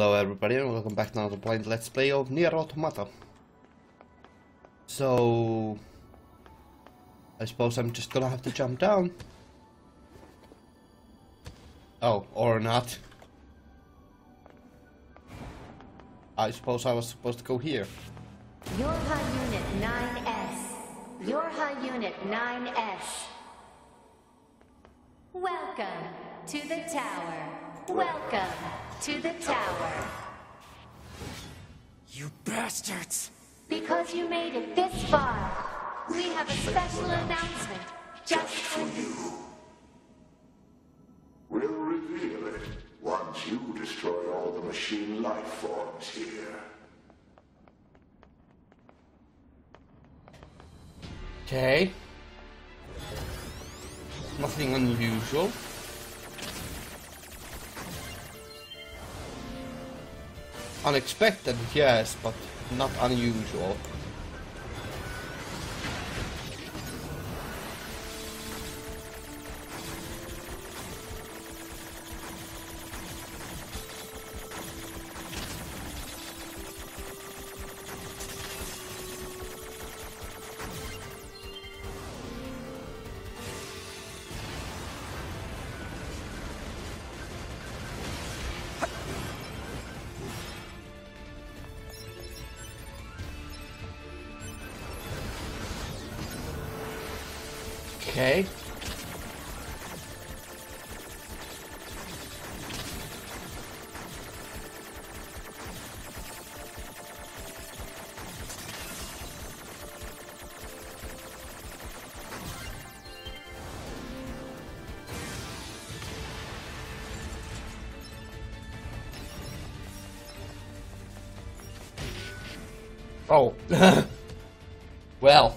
Hello everybody and welcome back to another blind let's play of Nier Automata. So... I suppose I'm just gonna have to jump down. Oh, or not. I suppose I was supposed to go here. Yorha Unit 9S. Yorha Unit 9S. Welcome to the tower. Welcome to the tower. You bastards! Because you made it this far, we have a special announcement just for you. We'll reveal it once you destroy all the machine life forms here. Okay. Nothing unusual. Unexpected, yes, but not unusual. well.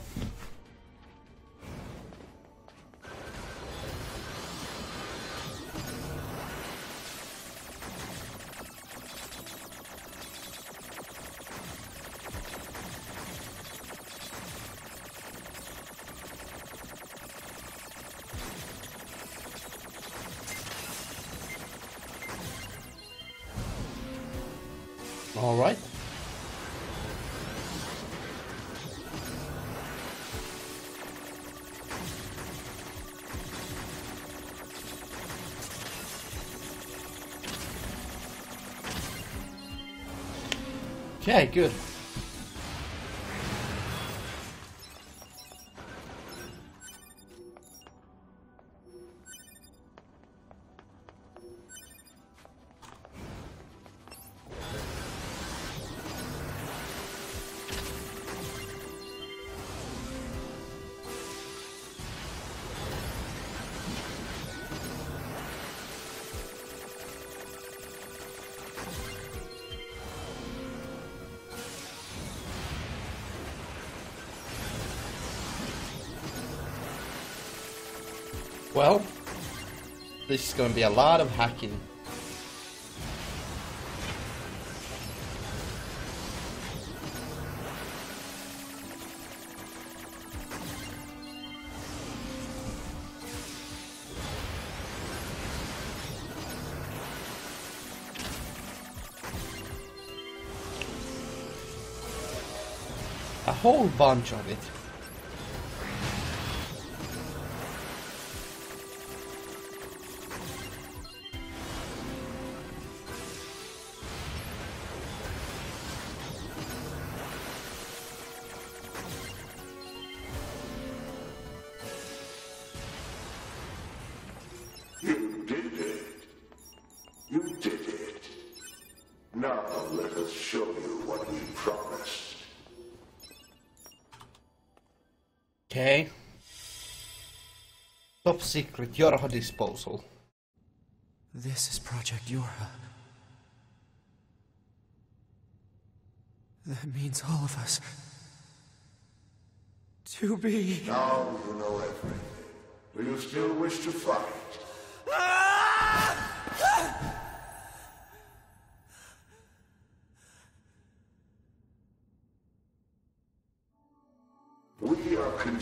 Okay, good. Well, this is going to be a lot of hacking. A whole bunch of it. Okay. Top secret, Yorha disposal. This is Project Yorha. That means all of us. To be. Now you know everything. Do you still wish to fight?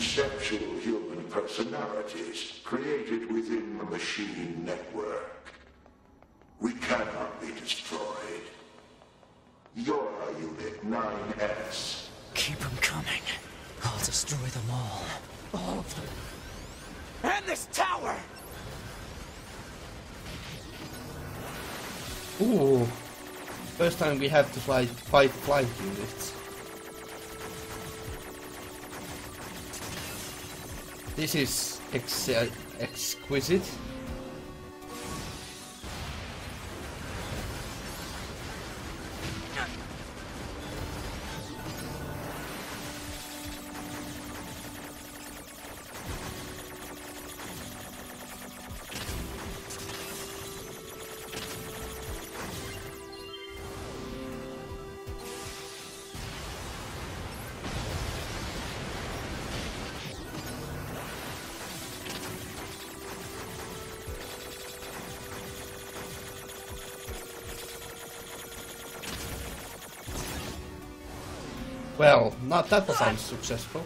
Conceptual human personalities created within the machine network. We cannot be destroyed. Yorha Unit 9S. Keep them coming. I'll destroy them all. All of them. And this tower! Ooh. First time we have to fight, fight flight units. This is ex exquisite. That was unsuccessful.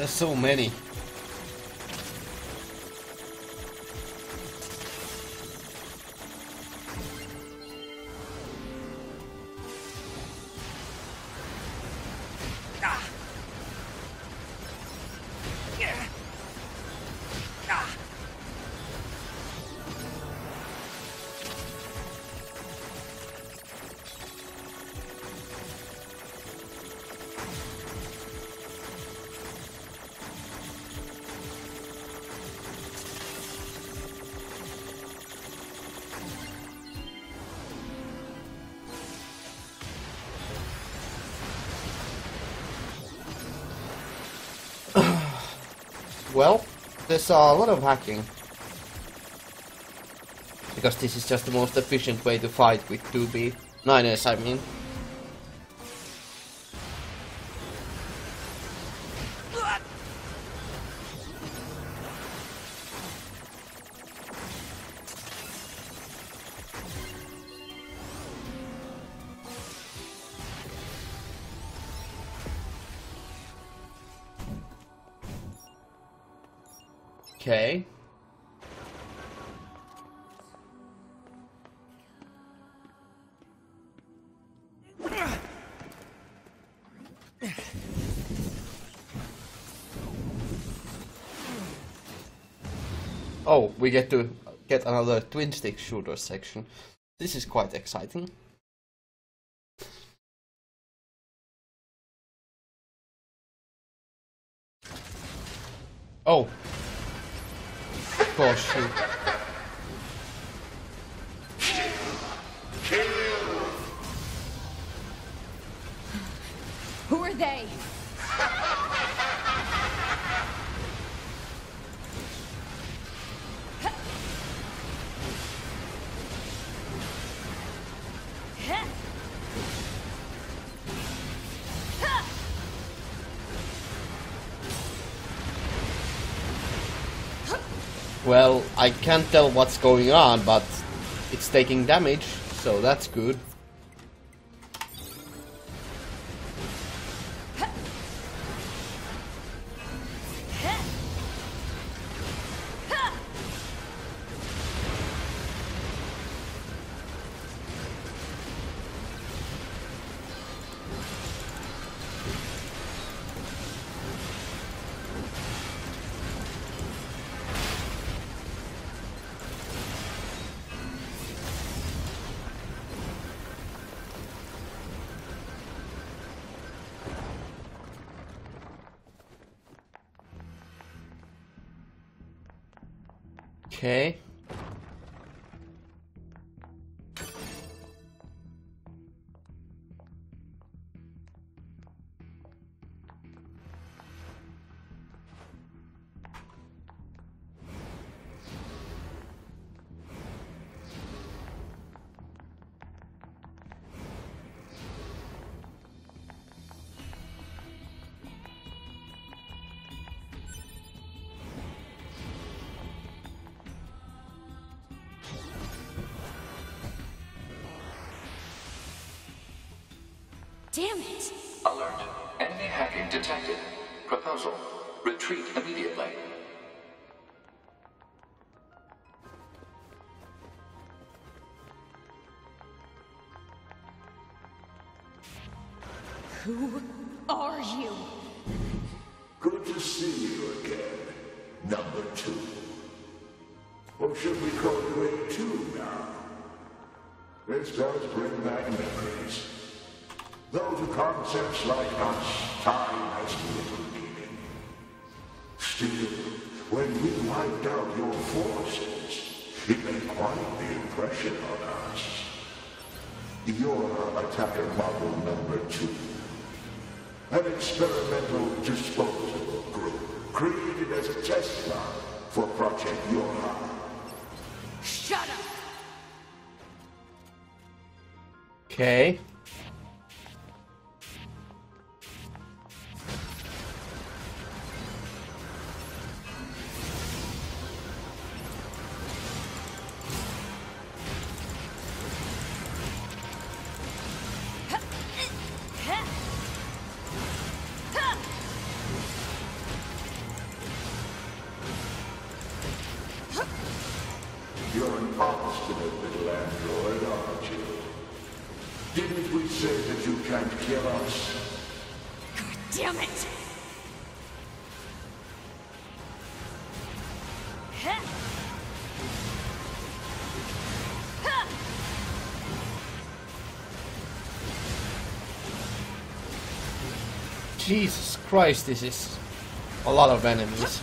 There's so many. Well, there's a lot of hacking. Because this is just the most efficient way to fight with 2B. 9S, I mean. Oh, we get to get another twin stick shooter section. This is quite exciting. Oh. Course. shoot. Who are they? Well, I can't tell what's going on, but it's taking damage, so that's good. Okay. Damn it! Alert. Enemy hacking detected. Proposal. Retreat immediately. Quite on us. You're attacker model number two. An experimental disposable group created as a test lab for Project Yorha. Shut up! Okay. Christ, this is a lot of enemies.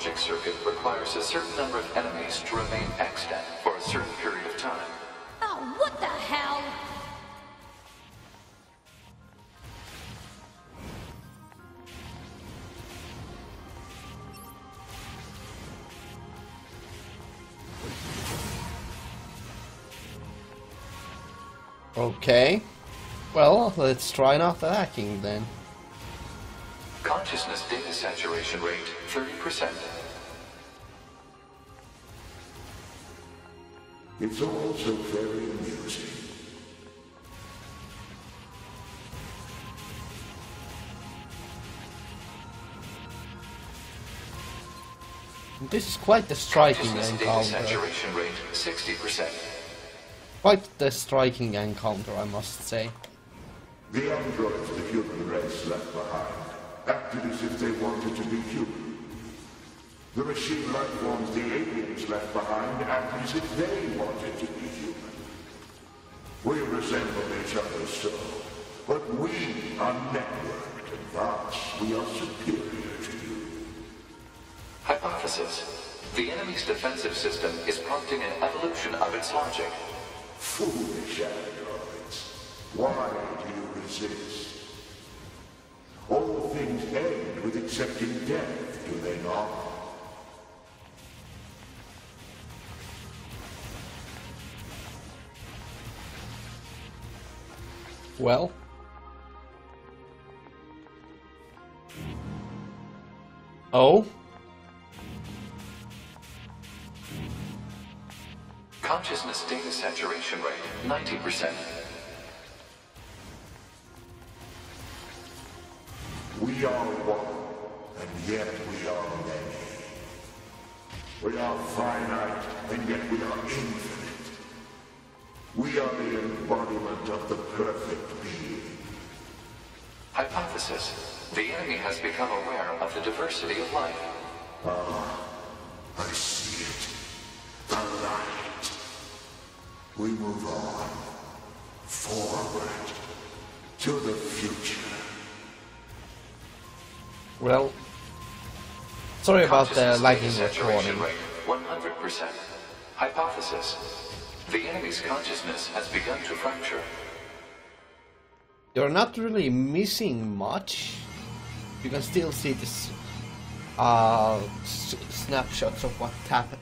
Logic circuit requires a certain number of enemies to remain extant for a certain period of time. Oh, what the hell? Okay. Well, let's try not hacking then. Consciousness data saturation rate 30%. It's also very amusing. This is quite the striking Consciousness data encounter. saturation rate 60%. Quite the striking encounter, I must say. The androids the human race left behind acted as if they wanted to be human. The machine life forms the aliens left behind acted as if they wanted to be human. We resemble each other so, but we are networked, and thus we are superior to you. Hypothesis. The enemy's defensive system is prompting an evolution of its logic. Foolish androids. Why do you resist? All things end with accepting death, do they not? Well. Oh? Consciousness data saturation rate 90%. We are one, and yet we are many. We are finite, and yet we are infinite. We are the embodiment of the perfect being. Hypothesis. The enemy has become aware of the diversity of life. Ah, I see it. The light. We move on. Forward. to the future. Well, sorry about the Consciousness lagging data saturation recording. 100%. Hypothesis. The enemy's consciousness has begun to fracture. You're not really missing much. You can still see this uh, s- snapshots of what happened.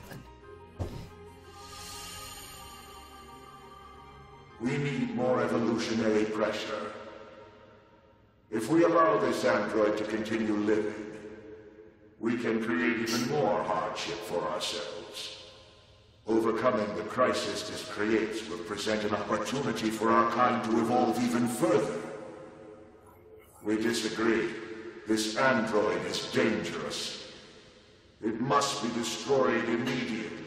We need more evolutionary pressure. If we allow this android to continue living, we can create even more hardship for ourselves. Overcoming the crisis this creates will present an opportunity for our kind to evolve even further. We disagree. This android is dangerous. It must be destroyed immediately.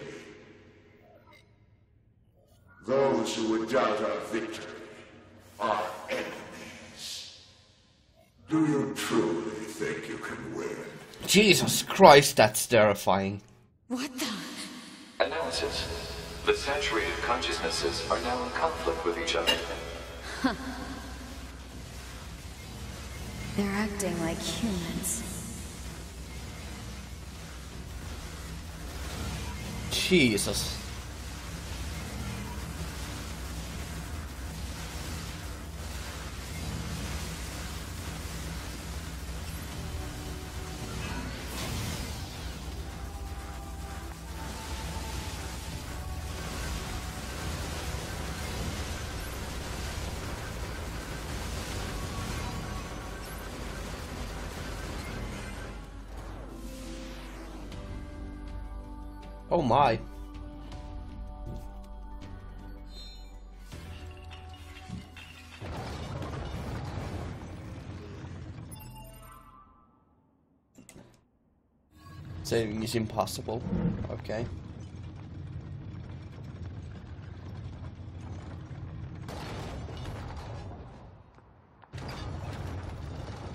Those who would doubt our victory Jesus Christ, that's terrifying. What the? Analysis. The saturated consciousnesses are now in conflict with each other. They're acting like humans. Jesus. My. Saving is impossible. Okay.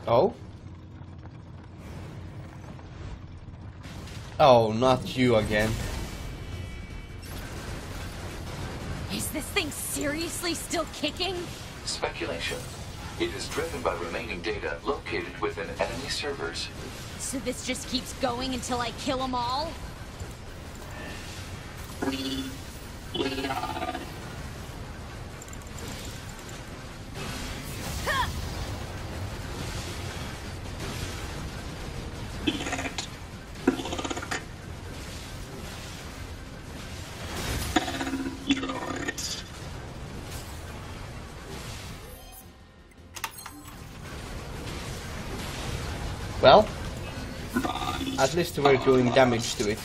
Oh? Oh, not you again. This thing seriously still kicking? Speculation. It is driven by remaining data located within enemy servers. So this just keeps going until I kill them all? Well, at least we're doing damage to it.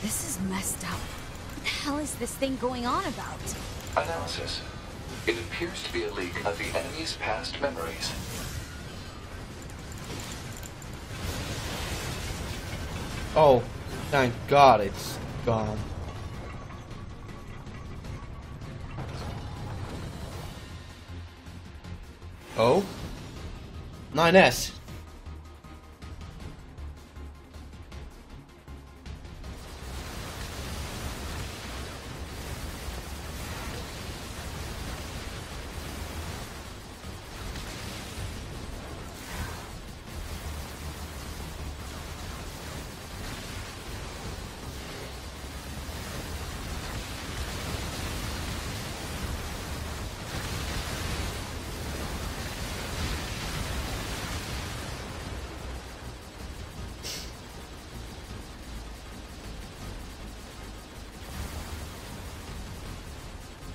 This is messed up. What the hell is this thing going on about? Analysis. It appears to be a leak of the enemy's past memories. Oh, thank God it's gone. Oh? 9S.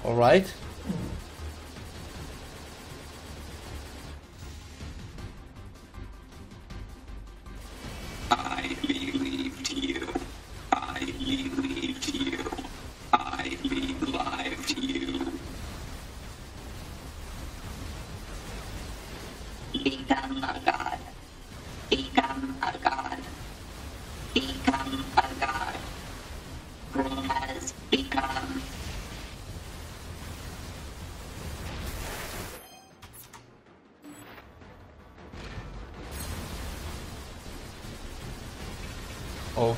Alright.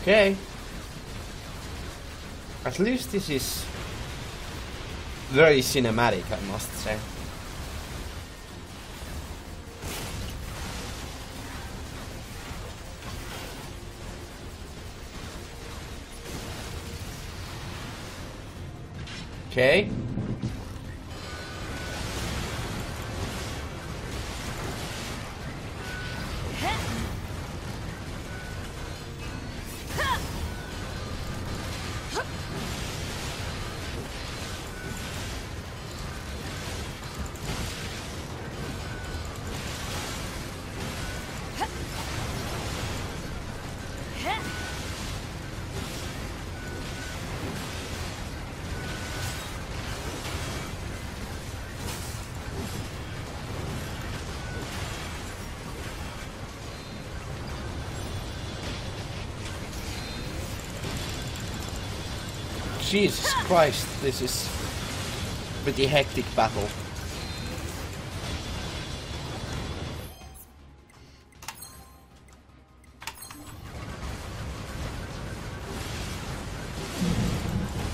Okay. At least this is very cinematic, I must say. Okay. Jesus Christ, this is pretty hectic battle.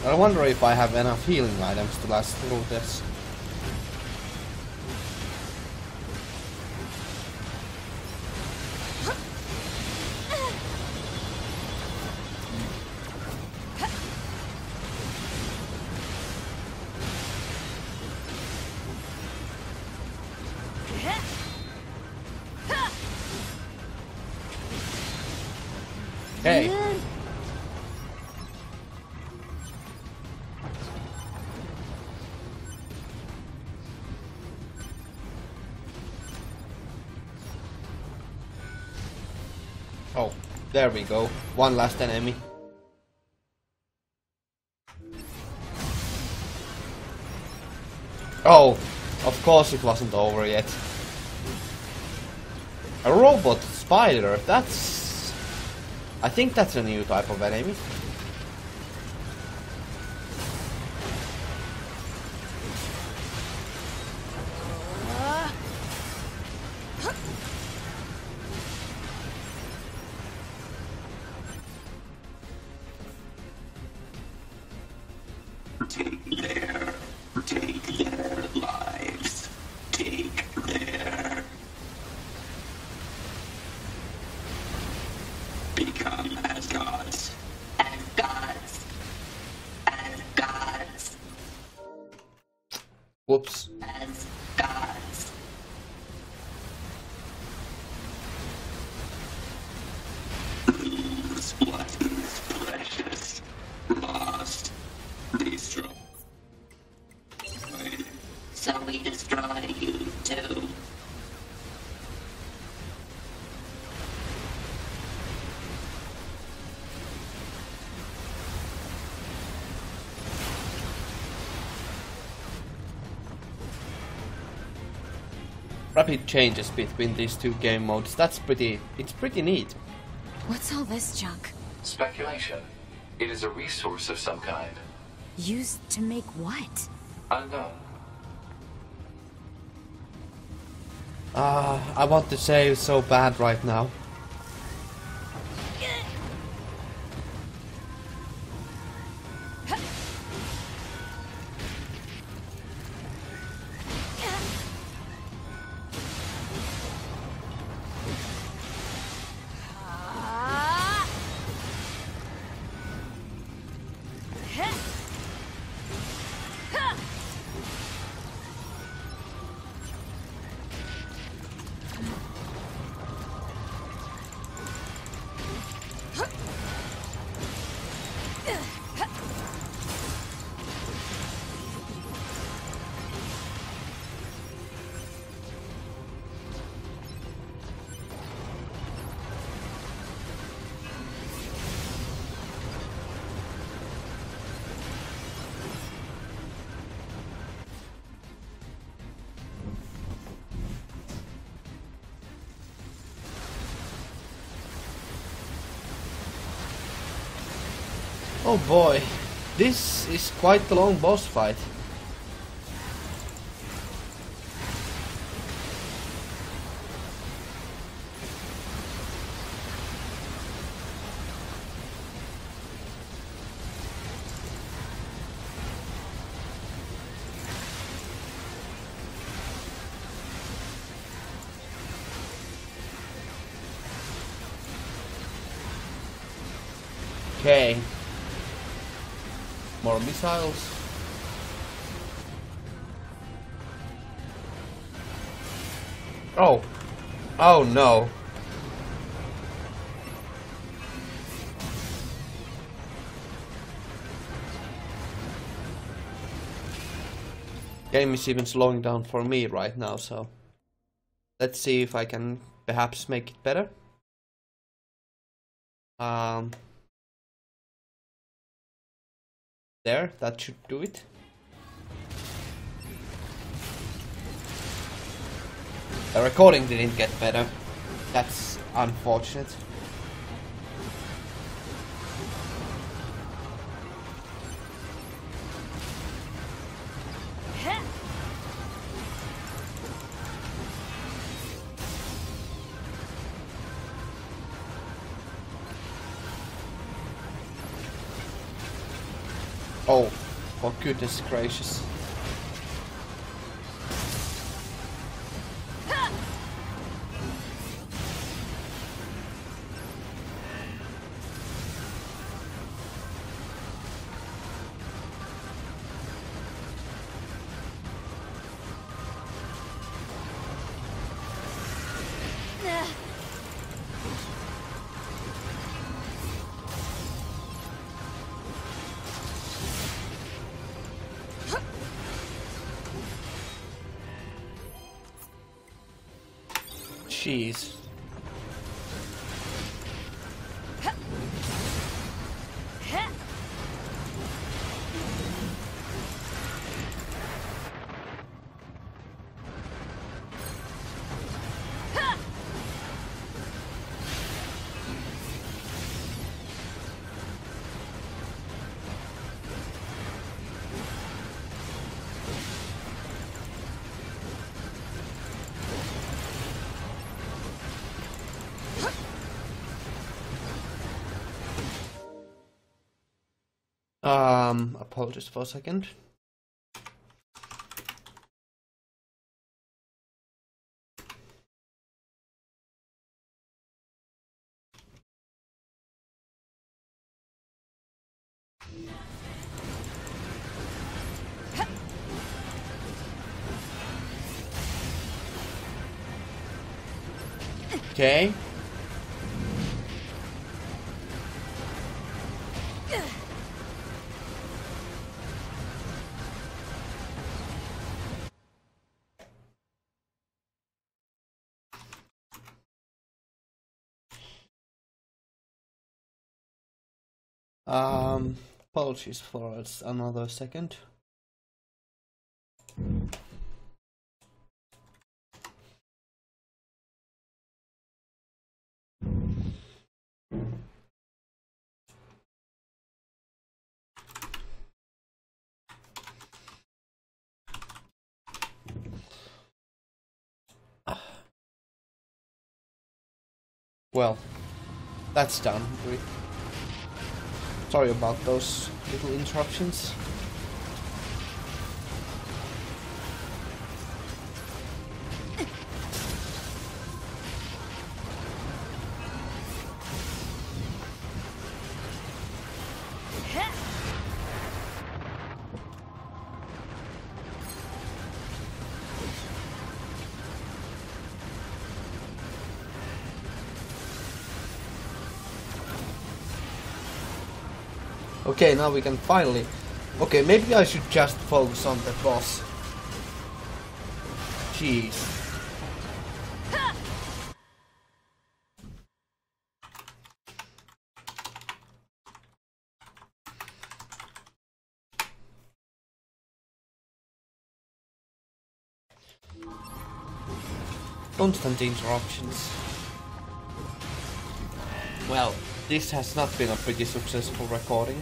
I wonder if I have enough healing items to last through this. There we go. One last enemy. Oh, of course it wasn't over yet. A robot spider, that's... I think that's a new type of enemy. Rapid changes between these two game modes. That's pretty... It's pretty neat. What's all this junk? Speculation. It is a resource of some kind. Used to make what? Unknown. Ah, I want to save so bad right now. Oh boy, this is quite a long boss fight. Missiles. Oh. Oh no. Game is even slowing down for me right now, so let's see if I can perhaps make it better. Um, there, that should do it. The recording didn't get better. That's unfortunate. Goodness gracious. Jeez. Um, apologies for a second. Okay. Um, apologies for another second. Well, that's done. We Sorry about those little interruptions. Now we can finally... Okay, maybe I should just focus on the boss. Jeez. Constant interruptions. Well, this has not been a pretty successful recording.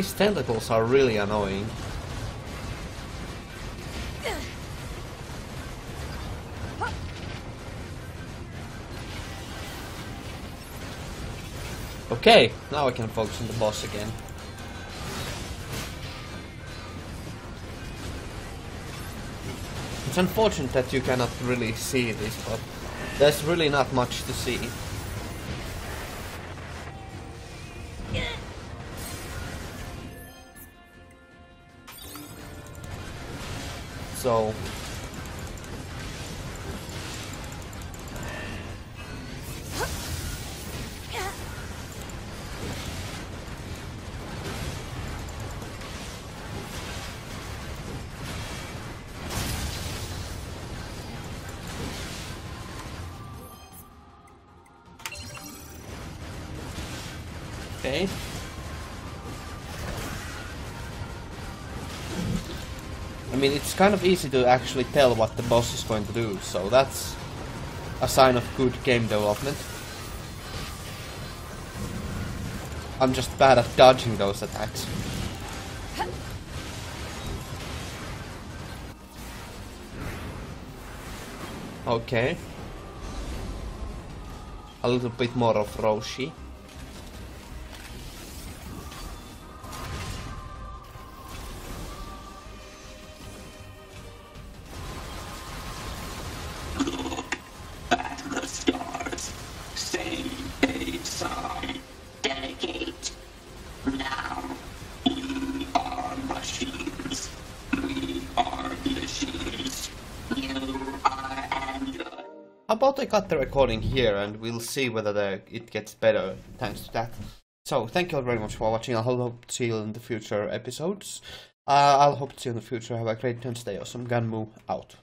These tentacles are really annoying. Okay, now I can focus on the boss again. It's unfortunate that you cannot really see this, but there's really not much to see. So... it's kind of easy to actually tell what the boss is going to do, so that's a sign of good game development. I'm just bad at dodging those attacks. Okay. A little bit more of Roshi. Recording here and we'll see whether the, it gets better thanks to that. So, thank you all very much for watching. I hope to see you in the future episodes. Uh, I'll hope to see you in the future. Have a great day and stay awesome. Ganmue out.